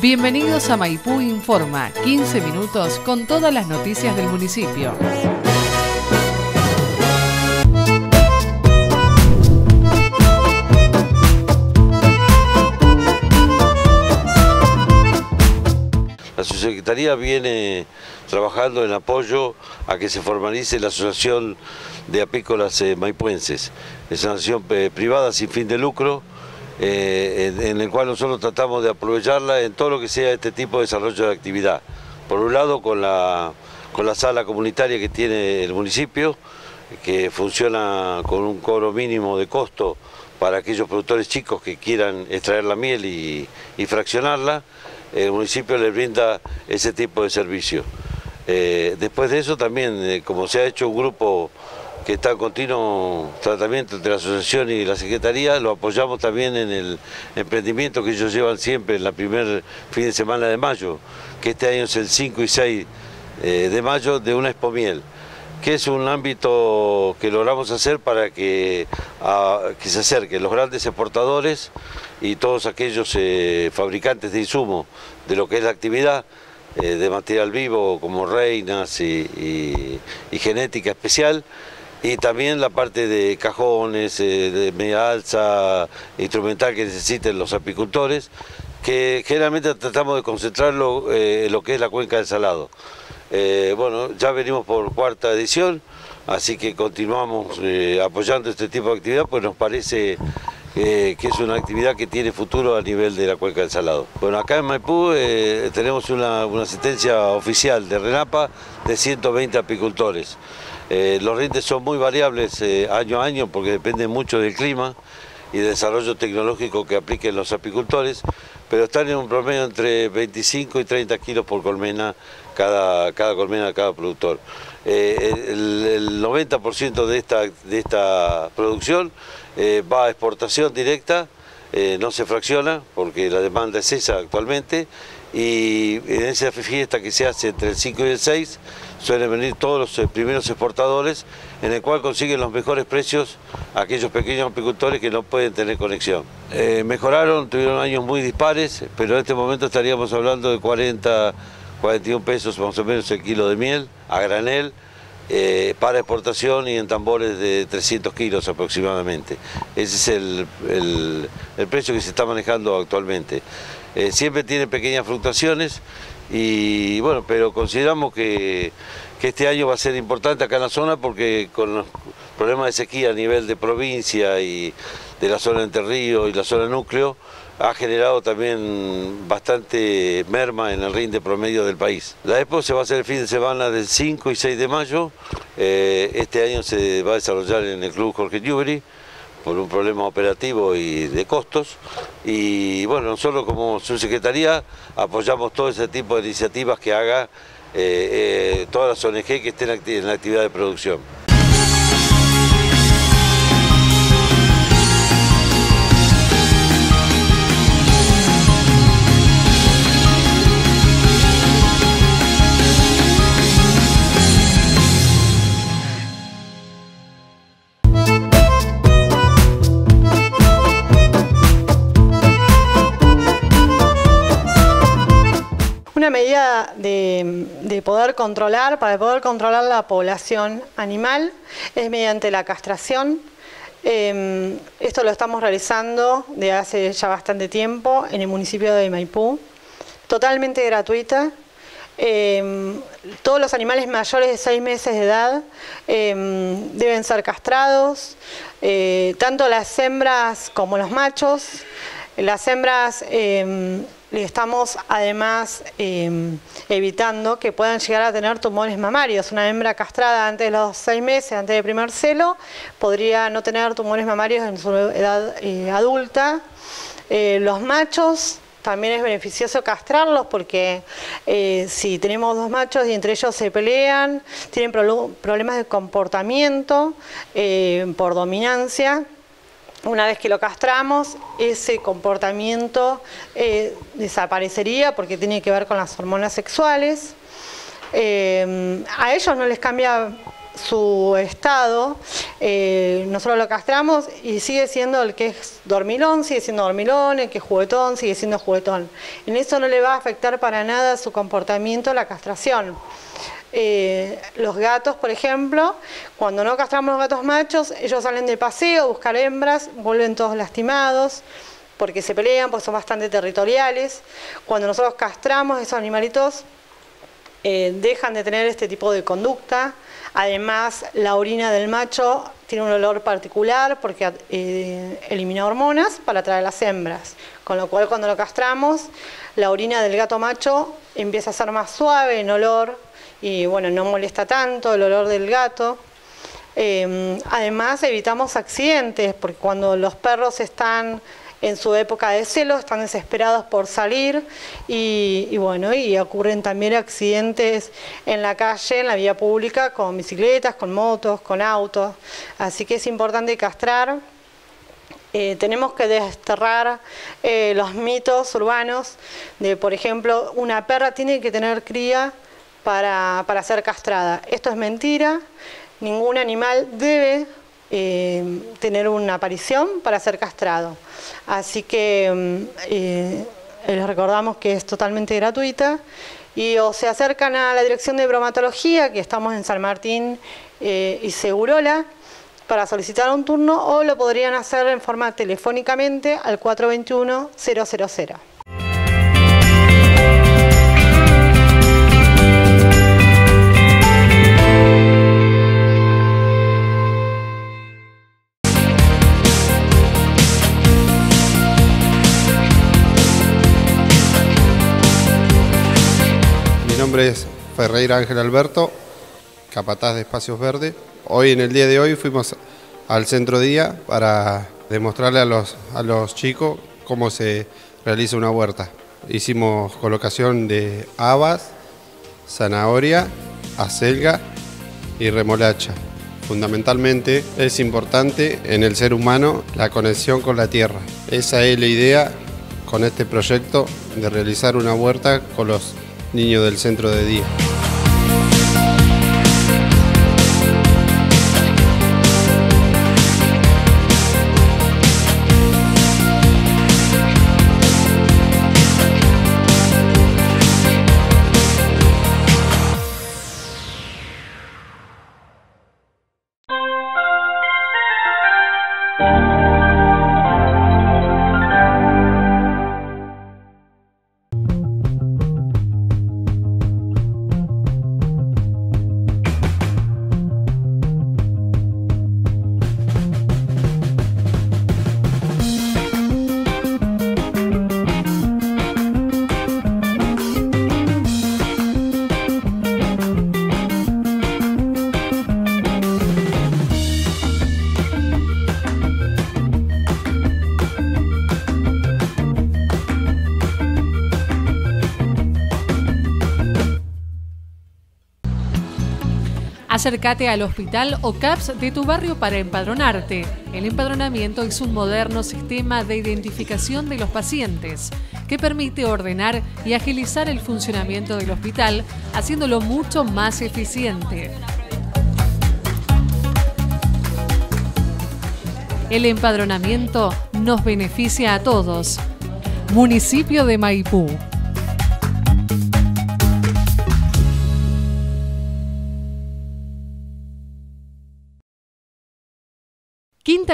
Bienvenidos a Maipú Informa, 15 minutos con todas las noticias del municipio. La subsecretaría viene trabajando en apoyo a que se formalice la Asociación de Apícolas eh, Maipuenses. Es una asociación eh, privada sin fin de lucro eh, en, el cual nosotros tratamos de aprovecharla en todo lo que sea este tipo de desarrollo de actividad. Por un lado con la, con la sala comunitaria que tiene el municipio, que funciona con un cobro mínimo de costo para aquellos productores chicos que quieran extraer la miel y, y fraccionarla, el municipio les brinda ese tipo de servicio. Eh, después de eso también, eh, como se ha hecho un grupo que está en continuo tratamiento entre la asociación y la secretaría, lo apoyamos también en el emprendimiento que ellos llevan siempre en la primer fin de semana de mayo, que este año es el 5 y 6 eh, de mayo de una expomiel que es un ámbito que logramos hacer para que, que se acerquen los grandes exportadores y todos aquellos eh, fabricantes de insumos de lo que es la actividad eh, de material vivo como reinas y genética especial y también la parte de cajones, eh, de media alza, instrumental que necesiten los apicultores, que generalmente tratamos de concentrarlo eh, en lo que es la cuenca del Salado. Eh, bueno, ya venimos por cuarta edición, así que continuamos apoyando este tipo de actividad, pues nos parece que es una actividad que tiene futuro a nivel de la cuenca del Salado. Bueno, acá en Maipú tenemos una, una asistencia oficial de RENAPA de 120 apicultores. Eh, los rindes son muy variables eh, año a año porque dependen mucho del clima y del desarrollo tecnológico que apliquen los apicultores, pero están en un promedio entre 25 y 30 kilos por colmena cada, cada colmena, cada productor. Eh, el, el, 90% de esta, de esta producción eh, va a exportación directa, no se fracciona porque la demanda es esa actualmente y en esa fiesta que se hace entre el 5 y el 6 suelen venir todos los eh, primeros exportadores en el cual consiguen los mejores precios aquellos pequeños apicultores que no pueden tener conexión. Eh, mejoraron, tuvieron años muy dispares, pero en este momento estaríamos hablando de 40, 41 pesos más o menos el kilo de miel a granel, eh, para exportación y en tambores de 300 kilos aproximadamente. Ese es el, el, el precio que se está manejando actualmente. Siempre tiene pequeñas fluctuaciones y bueno, pero consideramos que, este año va a ser importante acá en la zona porque con los problemas de sequía a nivel de provincia y de la zona Entre Ríos y la zona núcleo, ha generado también bastante merma en el rinde promedio del país. La Expo se va a hacer el fin de semana del 5 y 6 de mayo, eh, este año se va a desarrollar en el Club Jorge Newbery por un problema operativo y de costos y bueno, nosotros como subsecretaría apoyamos todo ese tipo de iniciativas que haga eh, eh, todas las ONG que estén en la actividad de producción. Una medida de, de, poder controlar, para poder controlar la población animal, es mediante la castración. Eh, esto lo estamos realizando de hace ya bastante tiempo en el municipio de Maipú, totalmente gratuita. Eh, todos los animales mayores de 6 meses de edad eh, deben ser castrados, tanto las hembras como los machos. Las hembras le estamos además eh, evitando que puedan llegar a tener tumores mamarios. Una hembra castrada antes de los seis meses, antes del primer celo, podría no tener tumores mamarios en su edad eh, adulta. Eh, los machos también es beneficioso castrarlos porque eh, si tenemos dos machos y entre ellos se pelean, tienen pro problemas de comportamiento por dominancia, una vez que lo castramos, ese comportamiento eh, desaparecería porque tiene que ver con las hormonas sexuales. Eh, a ellos no les cambia su estado, eh, nosotros lo castramos y sigue siendo el que es dormilón, sigue siendo dormilón, el que es juguetón, sigue siendo juguetón. En eso no le va a afectar para nada su comportamiento la castración. Eh, los gatos, por ejemplo, cuando no castramos los gatos machos, ellos salen de paseo a buscar hembras, vuelven todos lastimados porque se pelean, porque son bastante territoriales. Cuando nosotros castramos esos animalitos, eh, dejan de tener este tipo de conducta. Además, la orina del macho tiene un olor particular porque eh, elimina hormonas para atraer las hembras. Con lo cual, cuando lo castramos, la orina del gato macho empieza a ser más suave en olor y bueno, no molesta tanto el olor del gato. Eh, además, evitamos accidentes porque cuando los perros están en su época de celo, están desesperados por salir y, bueno, y ocurren también accidentes en la calle, en la vía pública, con bicicletas, con motos, con autos. Así que es importante castrar. Eh, tenemos que desterrar eh, los mitos urbanos de, por ejemplo, una perra tiene que tener cría para, para ser castrada. Esto es mentira. Ningún animal debe eh, tener una aparición para ser castrado. Así que mm, eh, les recordamos que es totalmente gratuita y o se acercan a la dirección de bromatología, que estamos en San Martín eh, y Segurola, para solicitar un turno o lo podrían hacer en forma telefónicamente al 421 000. Nombre Ferreira Ángel Alberto, capataz de Espacios Verdes. Hoy, en el día de hoy, fuimos al centro día para demostrarle a los, a los chicos cómo se realiza una huerta. Hicimos colocación de habas, zanahoria, acelga y remolacha. Fundamentalmente es importante en el ser humano la conexión con la tierra. Esa es la idea con este proyecto de realizar una huerta con los niño del centro de día. Acércate al hospital o CAPS de tu barrio para empadronarte. El empadronamiento es un moderno sistema de identificación de los pacientes que permite ordenar y agilizar el funcionamiento del hospital, haciéndolo mucho más eficiente. El empadronamiento nos beneficia a todos. Municipio de Maipú.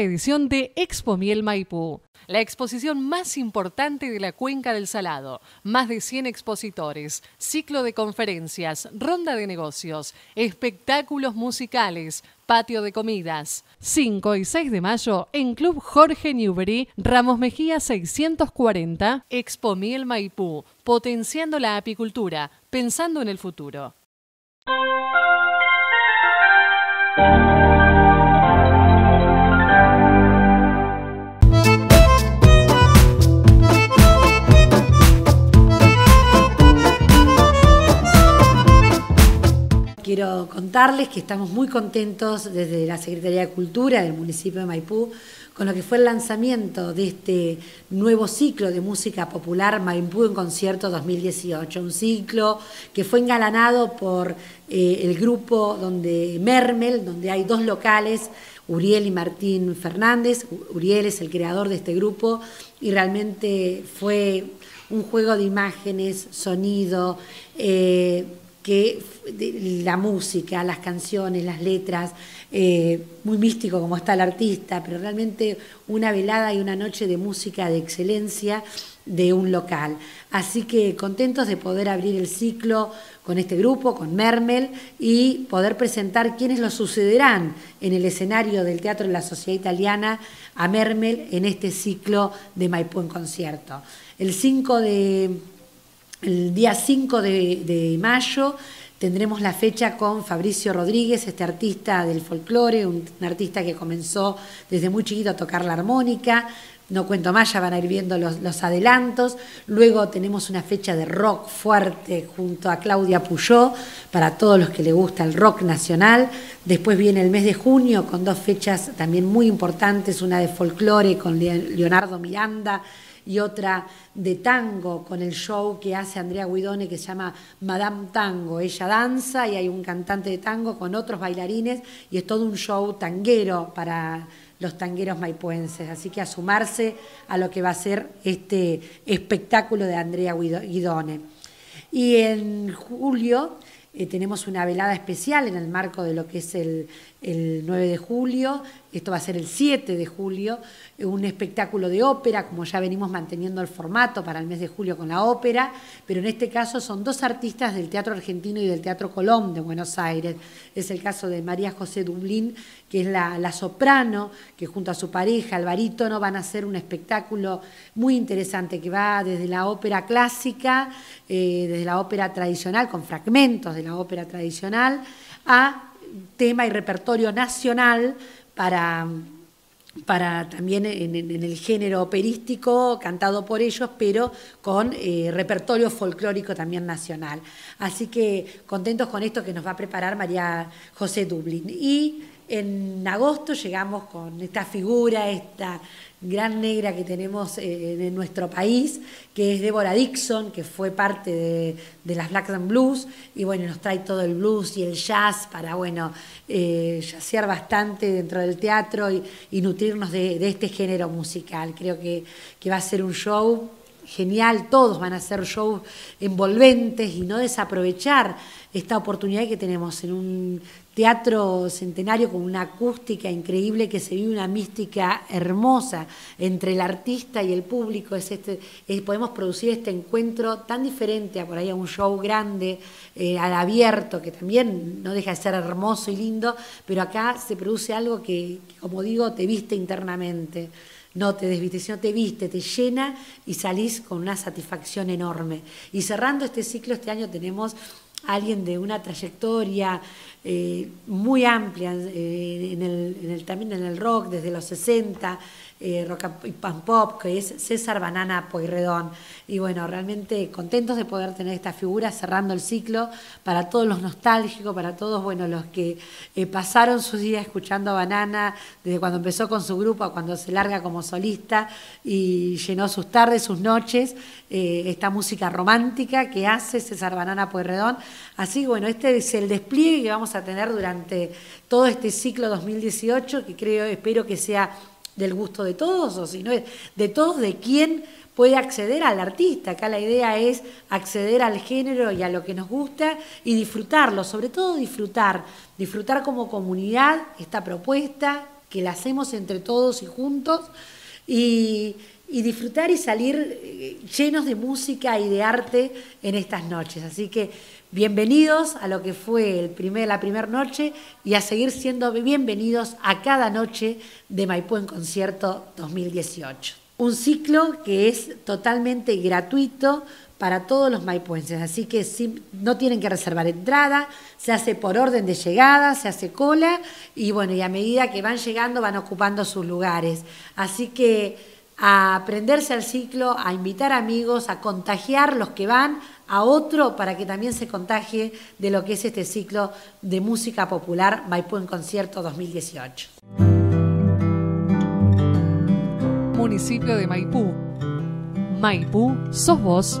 Edición de Expo Miel Maipú, la exposición más importante de la cuenca del Salado. Más de 100 expositores, ciclo de conferencias, ronda de negocios, espectáculos musicales, patio de comidas. 5 y 6 de mayo en Club Jorge Newbery, Ramos Mejía 640, Expo Miel Maipú, potenciando la apicultura, pensando en el futuro. Quiero contarles que estamos muy contentos desde la Secretaría de Cultura del municipio de Maipú con lo que fue el lanzamiento de este nuevo ciclo de música popular Maipú en Concierto 2018, un ciclo que fue engalanado por eh, el grupo donde Mermel, donde hay dos locales, Uriel y Martín Fernández. Uriel es el creador de este grupo y realmente fue un juego de imágenes, sonido, eh, que la música, las canciones, las letras, eh, muy místico como está el artista, pero realmente una velada y una noche de música de excelencia de un local. Así que contentos de poder abrir el ciclo con este grupo, con Mermel, y poder presentar quiénes lo sucederán en el escenario del Teatro de la Sociedad Italiana a Mermel en este ciclo de Maipú en concierto. El, 5 de, el día 5 de, mayo Tendremos la fecha con Fabricio Rodríguez, este artista del folclore, un, artista que comenzó desde muy chiquito a tocar la armónica. No cuento más, ya van a ir viendo los, adelantos. Luego tenemos una fecha de rock fuerte junto a Claudia Puyó, para todos los que le gusta el rock nacional. Después viene el mes de junio con dos fechas también muy importantes, una de folclore con Leonardo Miranda y otra de tango con el show que hace Andrea Guidone que se llama Madame Tango. Ella danza y hay un cantante de tango con otros bailarines y es todo un show tanguero para los tangueros maipuenses. Así que a sumarse a lo que va a ser este espectáculo de Andrea Guidone. Y en julio eh, tenemos una velada especial en el marco de lo que es el, el 9 de julio, esto va a ser el 7 de julio, un espectáculo de ópera, como ya venimos manteniendo el formato para el mes de julio con la ópera, pero en este caso son dos artistas del Teatro Argentino y del Teatro Colón de Buenos Aires. Es el caso de María José Dublín, que es la, soprano, que junto a su pareja, el barítono, van a hacer un espectáculo muy interesante que va desde la ópera clásica, eh, desde la ópera tradicional, con fragmentos de la ópera tradicional, a tema y repertorio nacional para, para también en, el género operístico, cantado por ellos, pero con eh, repertorio folclórico también nacional. Así que contentos con esto que nos va a preparar María José Dublín. Y en agosto llegamos con esta figura, esta gran negra que tenemos eh, en nuestro país, que es Deborah Dixon, que fue parte de, las Black and Blues, y bueno, nos trae todo el blues y el jazz para, bueno, eh, bastante dentro del teatro y, nutrirnos de, este género musical. Creo que, que va a ser un show genial, todos van a ser shows envolventes y no desaprovechar esta oportunidad que tenemos en un teatro centenario con una acústica increíble que se vive una mística hermosa entre el artista y el público. Es este, podemos producir este encuentro tan diferente a por ahí a un show grande, eh, al abierto, que también no deja de ser hermoso y lindo, pero acá se produce algo que, como digo, te viste internamente. No te desviste, sino te viste, te llena y salís con una satisfacción enorme. Y cerrando este ciclo, este año tenemos alguien de una trayectoria eh, muy amplia eh, en, el, también en el rock desde los 60, eh, rock pan pop, que es César Banana Poirredón. Y bueno, realmente contentos de poder tener esta figura cerrando el ciclo para todos los nostálgicos, para todos bueno, los que eh, pasaron sus días escuchando a Banana desde cuando empezó con su grupo a cuando se larga como solista y llenó sus tardes, sus noches, eh, esta música romántica que hace César Banana Pueyrredón. Así bueno, este es el despliegue que vamos a tener durante todo este ciclo 2018, que creo, espero que sea del gusto de todos, o si no es de todos, de quién puede acceder al artista. Acá la idea es acceder al género y a lo que nos gusta y disfrutarlo, sobre todo disfrutar, disfrutar como comunidad esta propuesta que la hacemos entre todos y juntos y, disfrutar y salir eh, llenos de música y de arte en estas noches. Así que bienvenidos a lo que fue la primera noche y a seguir siendo bienvenidos a cada noche de Maipú en Concierto 2018 un ciclo que es totalmente gratuito para todos los maipuenses, así que no tienen que reservar entrada, se hace por orden de llegada, se hace cola y bueno, y a medida que van llegando van ocupando sus lugares. Así que a aprenderse al ciclo, a invitar amigos, a contagiar los que van a otro para que también se contagie de lo que es este ciclo de música popular Maipú en Concierto 2018. municipio de Maipú. Maipú, sos vos.